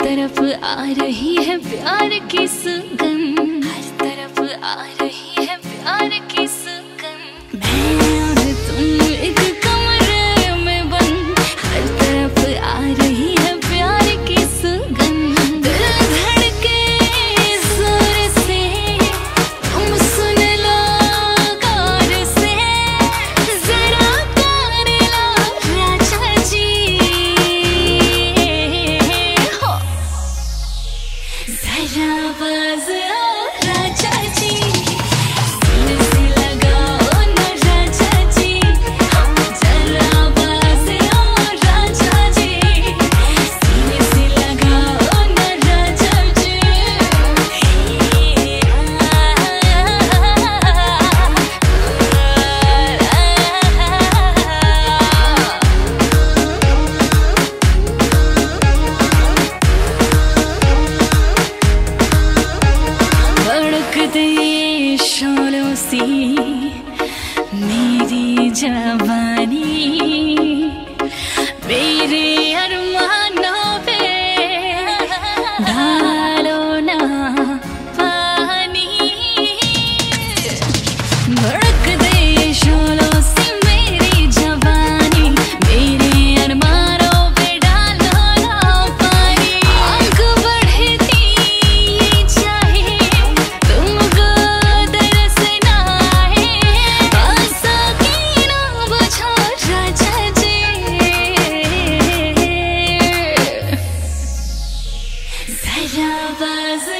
तरफ़ आ रही है प्यार की सुगंध। हर तरफ़ आ रही है प्यार की सुगंध Seja vazio. जवानी मेरे अरमान lovers.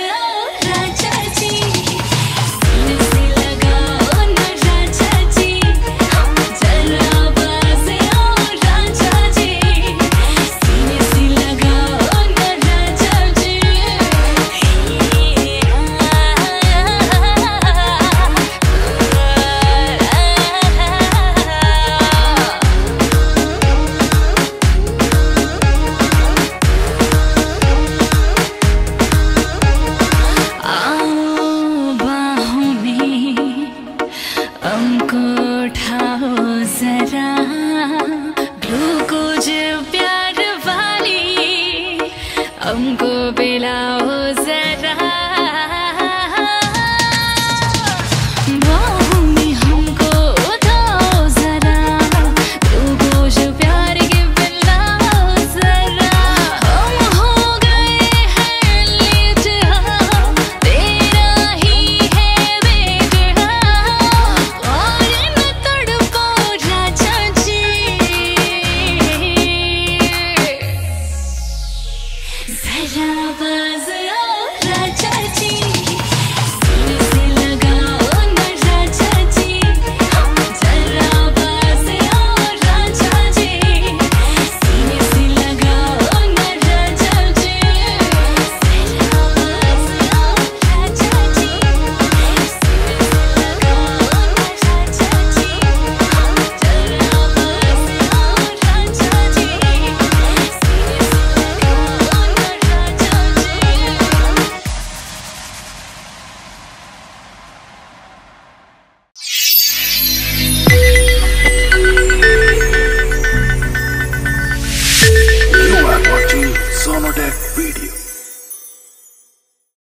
said I